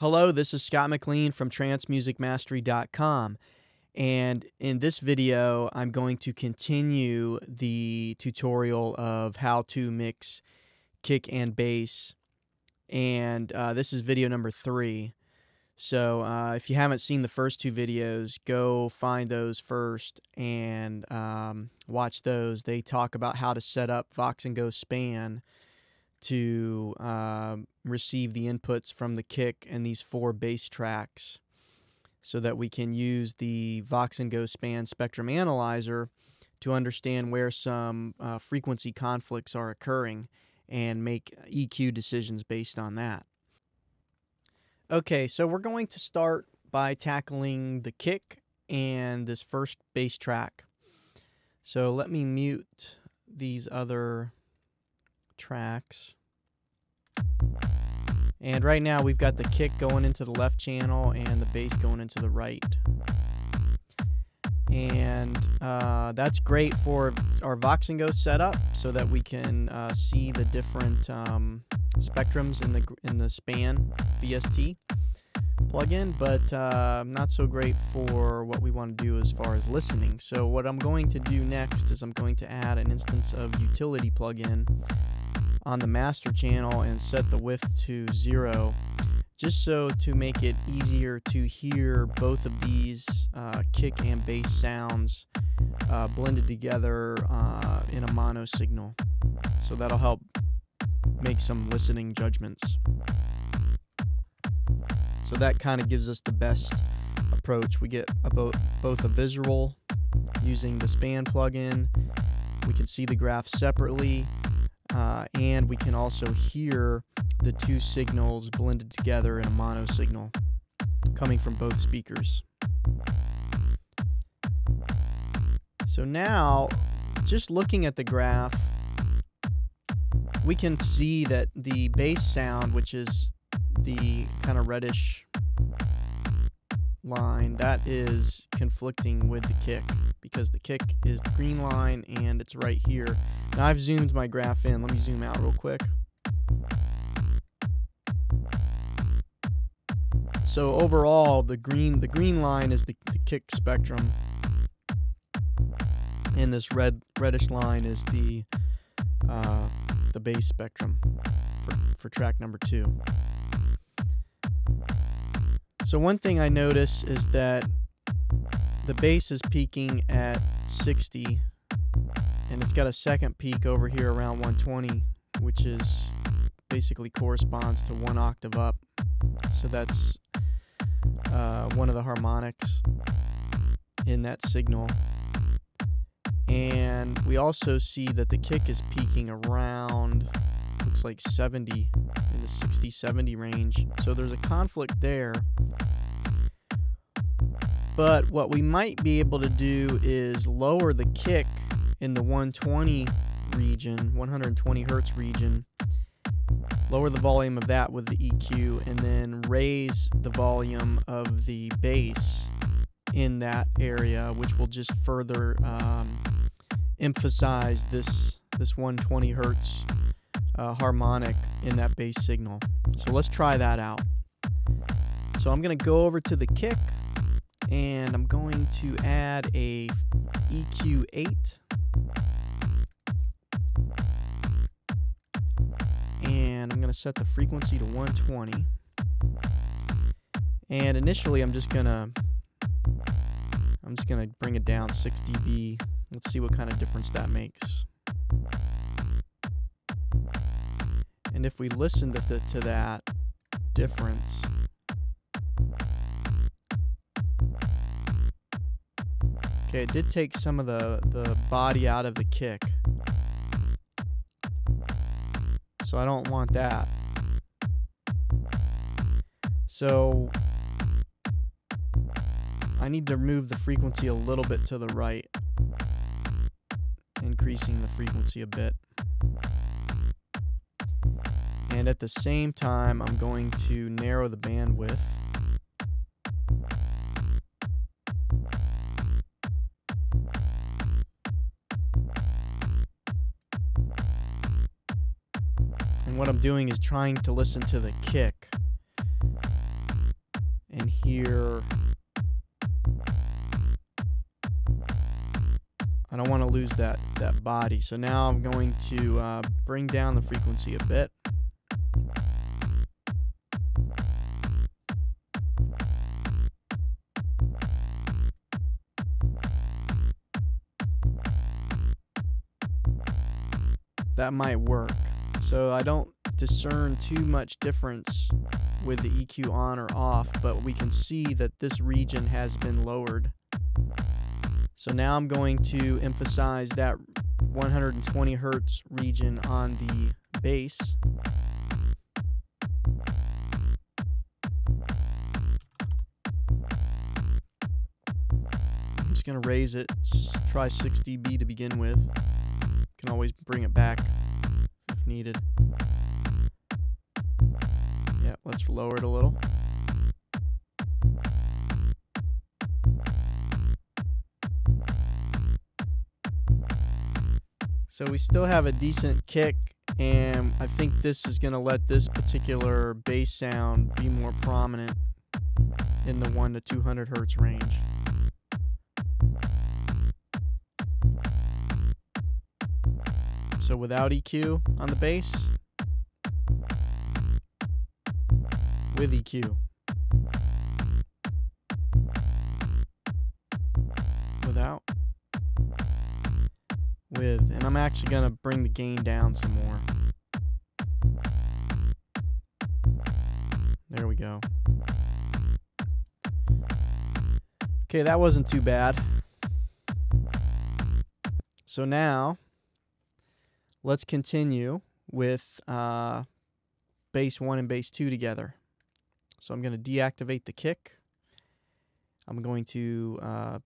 Hello, this is Scott McLean from trancemusicmastery.com. And in this video, I'm going to continue the tutorial of how to mix kick and bass. And uh, this is video number three. So uh, if you haven't seen the first two videos, go find those first and um, watch those. They talk about how to set up Voxengo SPAN to uh, receive the inputs from the kick and these four bass tracks so that we can use the Voxengo SPAN Spectrum Analyzer to understand where some uh, frequency conflicts are occurring and make EQ decisions based on that. Okay, so we're going to start by tackling the kick and this first bass track. So let me mute these other tracks. And right now we've got the kick going into the left channel and the bass going into the right. And uh, that's great for our Voxengo setup so that we can uh, see the different um, spectrums in the in the span VST plugin, but uh, not so great for what we want to do as far as listening. So what I'm going to do next is I'm going to add an instance of utility plugin on the master channel and set the width to zero just so to make it easier to hear both of these uh, kick and bass sounds uh, blended together uh, in a mono signal. So that'll help make some listening judgments. So that kind of gives us the best approach. We get a bo both a visual using the span plugin. We can see the graph separately uh, and we can also hear the two signals blended together in a mono signal coming from both speakers. So now, just looking at the graph, we can see that the bass sound, which is the kind of reddish line, that is conflicting with the kick because the kick is the green line and it's right here. Now I've zoomed my graph in. Let me zoom out real quick. So overall, the green the green line is the, the kick spectrum, and this red reddish line is the uh, the bass spectrum for, for track number two. So one thing I notice is that the bass is peaking at 60 and it's got a second peak over here around 120 which is basically corresponds to one octave up. So that's uh, one of the harmonics in that signal. And we also see that the kick is peaking around looks like 70 in the 60 70 range. So there's a conflict there. But what we might be able to do is lower the kick in the 120 region 120 hertz region. Lower the volume of that with the EQ and then raise the volume of the bass in that area which will just further um, emphasize this this 120 hertz uh, harmonic in that bass signal. So let's try that out. So I'm going to go over to the kick and I'm going to add a EQ8 and I'm going to set the frequency to 120 and initially I'm just going to I'm just going to bring it down 6 dB let's see what kind of difference that makes And if we listen to, the, to that difference, okay, it did take some of the, the body out of the kick. So I don't want that. So I need to move the frequency a little bit to the right, increasing the frequency a bit. And at the same time, I'm going to narrow the bandwidth. And what I'm doing is trying to listen to the kick. And hear. I don't want to lose that that body. So now I'm going to uh, bring down the frequency a bit. That might work. So I don't discern too much difference with the EQ on or off, but we can see that this region has been lowered. So now I'm going to emphasize that 120 hertz region on the bass. I'm just going to raise it, try 6 dB to begin with. Can always bring it back if needed. Yeah, let's lower it a little. So we still have a decent kick and I think this is going to let this particular bass sound be more prominent in the 1 to 200 hertz range. So without EQ on the bass, with EQ. Without. With. And I'm actually going to bring the gain down some more. There we go. Okay, that wasn't too bad. So now, let's continue with uh, bass 1 and bass 2 together. So I'm going to deactivate the kick. I'm going to uh,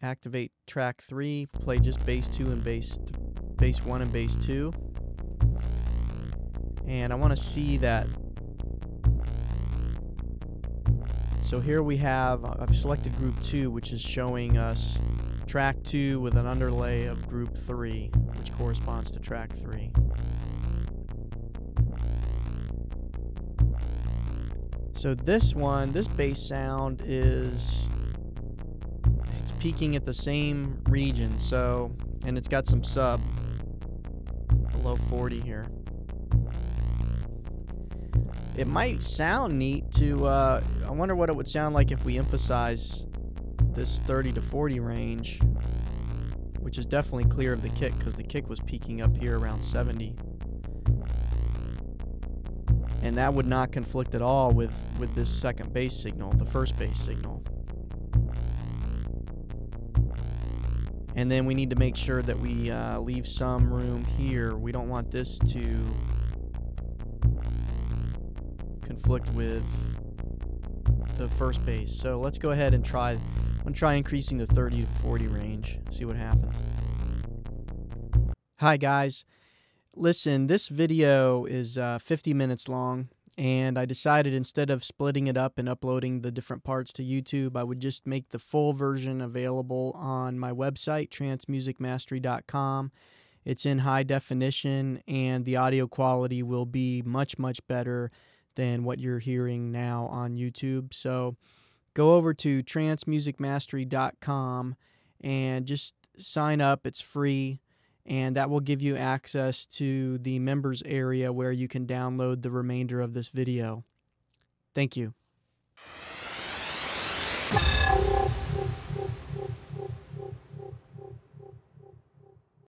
activate track 3, play just bass 2 and bass, bass 1 and bass 2. And I want to see that. So here we have, I've selected group 2, which is showing us track 2 with an underlay of group 3, which corresponds to track 3. So this one, this bass sound is it's peaking at the same region. So, and it's got some sub below 40 here. It might sound neat to, uh, I wonder what it would sound like if we emphasize this 30 to 40 range, which is definitely clear of the kick because the kick was peaking up here around 70 and that would not conflict at all with with this second bass signal the first bass signal. And then we need to make sure that we uh, leave some room here. We don't want this to conflict with the first bass. so let's go ahead and try I'm gonna try increasing the 30 to 40 range see what happens hi guys Listen, this video is uh, 50 minutes long, and I decided instead of splitting it up and uploading the different parts to YouTube, I would just make the full version available on my website, trancemusicmastery.com. It's in high definition, and the audio quality will be much, much better than what you're hearing now on YouTube. So go over to trancemusicmastery.com and just sign up. It's free and that will give you access to the members area where you can download the remainder of this video. Thank you.